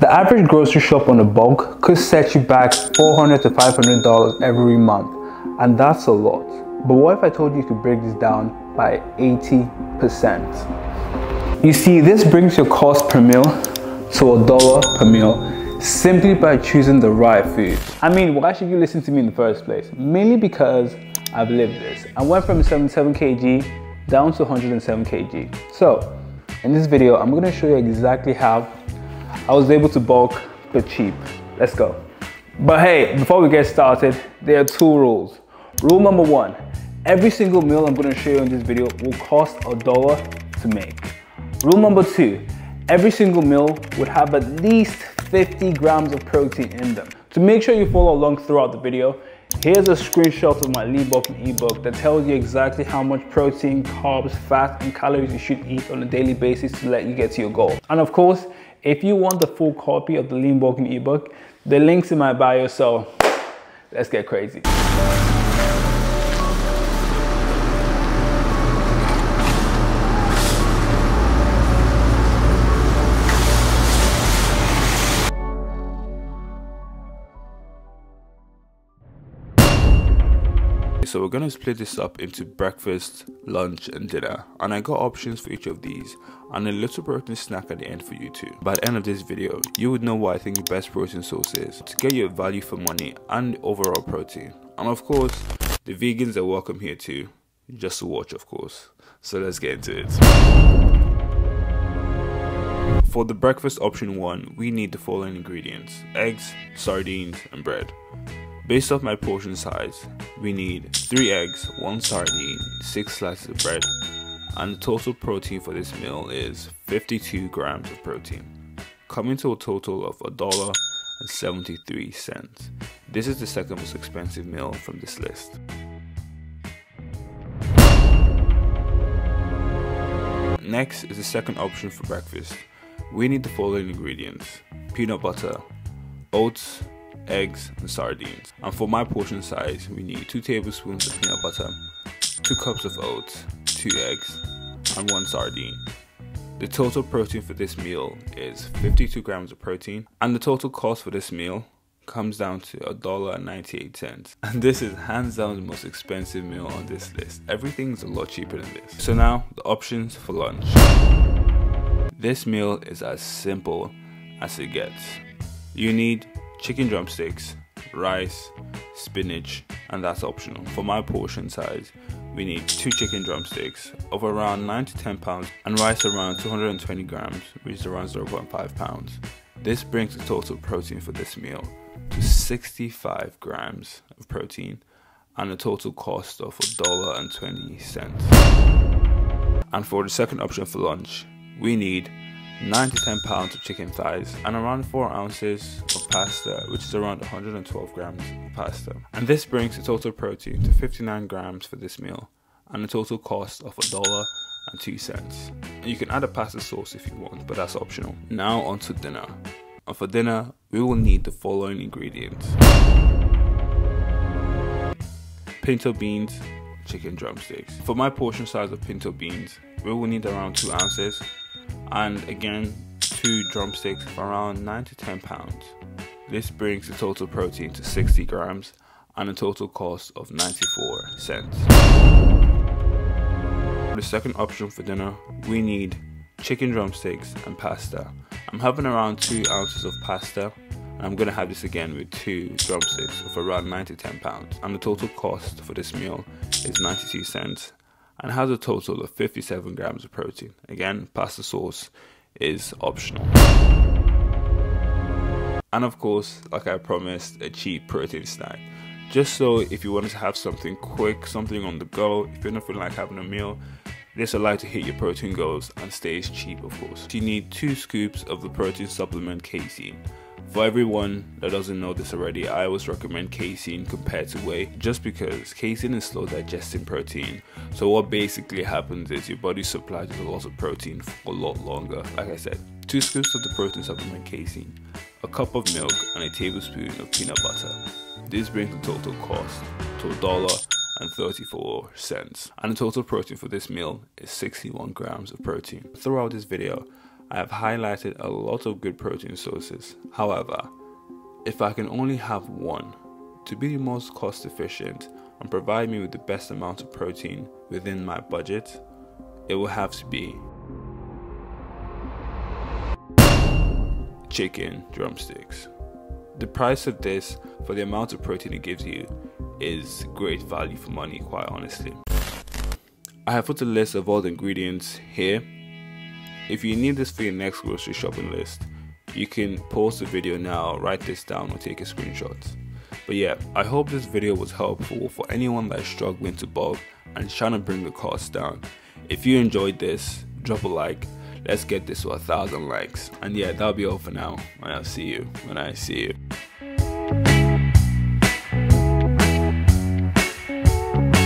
The average grocery shop on a bulk could set you back $400 to $500 every month, and that's a lot. But what if I told you to break this down by 80%? You see, this brings your cost per meal to a dollar per meal simply by choosing the right food. I mean, why should you listen to me in the first place? Mainly because I've lived this. I went from 77 kg down to 107 kg. So, in this video, I'm gonna show you exactly how I was able to bulk but cheap. Let's go. But hey, before we get started, there are two rules. Rule number one, every single meal I'm gonna show you in this video will cost a dollar to make. Rule number two, every single meal would have at least 50 grams of protein in them. To make sure you follow along throughout the video, here's a screenshot of my lean and ebook that tells you exactly how much protein, carbs, fat, and calories you should eat on a daily basis to let you get to your goal. And of course, if you want the full copy of the lean bulking ebook, the link's in my bio, so let's get crazy. So we're gonna split this up into breakfast, lunch, and dinner. And I got options for each of these and a little protein snack at the end for you too. By the end of this video, you would know what I think the best protein source is to get your value for money and overall protein. And of course, the vegans are welcome here too, just to watch of course. So let's get into it. For the breakfast option 1, we need the following ingredients, eggs, sardines, and bread. Based off my portion size, we need 3 eggs, 1 sardine, 6 slices of bread, and the total protein for this meal is 52 grams of protein, coming to a total of $1.73. This is the second most expensive meal from this list. Next is the second option for breakfast. We need the following ingredients peanut butter, oats, eggs, and sardines. And for my portion size, we need 2 tablespoons of peanut butter, 2 cups of oats, 2 eggs, and 1 sardine. The total protein for this meal is 52 grams of protein, and the total cost for this meal comes down to $1.98. And this is hands down the most expensive meal on this list. Everything's a lot cheaper than this. So now, the options for lunch. This meal is as simple as it gets. You need chicken drumsticks, rice, spinach, and that's optional. For my portion size, we need two chicken drumsticks of around 9 to 10 pounds and rice around 220 grams, which is around 0.5 pounds. This brings the total protein for this meal to 65 grams of protein and a total cost of $1.20. And for the second option for lunch, we need 9 to 10 pounds of chicken thighs and around 4 ounces of pasta which is around 112 grams of pasta. And this brings the total protein to 59 grams for this meal and a total cost of a dollar and two cents. You can add a pasta sauce if you want but that's optional. Now on to dinner. And for dinner we will need the following ingredients. Pinto beans chicken drumsticks. For my portion size of pinto beans we will need around 2 ounces and again two drumsticks of around 9 to 10 pounds. This brings the total protein to 60 grams and a total cost of 94 cents. For the second option for dinner, we need chicken drumsticks and pasta. I'm having around 2 ounces of pasta and I'm gonna have this again with two drumsticks of around 9 to 10 pounds and the total cost for this meal is 92 cents and has a total of 57 grams of protein. Again, pasta sauce is optional. And of course, like I promised, a cheap protein snack. Just so if you wanted to have something quick, something on the go, if you're not feeling like having a meal, this allows you to hit your protein goals and stays cheap of course. You need two scoops of the protein supplement casein. For everyone that doesn't know this already, I always recommend casein compared to whey just because casein is slow digesting protein. So what basically happens is your body supplies you a lot of protein for a lot longer. Like I said, two scoops of the protein supplement casein, a cup of milk, and a tablespoon of peanut butter. This brings the total cost to a dollar and 34 cents. And the total protein for this meal is 61 grams of protein. Throughout this video, I have highlighted a lot of good protein sources. However, if I can only have one to be the most cost efficient and provide me with the best amount of protein within my budget, it will have to be chicken drumsticks. The price of this for the amount of protein it gives you is great value for money, quite honestly. I have put a list of all the ingredients here. If you need this for your next grocery shopping list, you can pause the video now, write this down, or take a screenshot. But yeah, I hope this video was helpful for anyone that is struggling to bulk and trying to bring the cost down. If you enjoyed this, drop a like. Let's get this to a thousand likes. And yeah, that'll be all for now. And I'll see you when I see you.